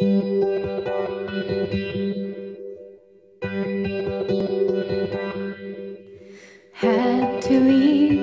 Had to leave.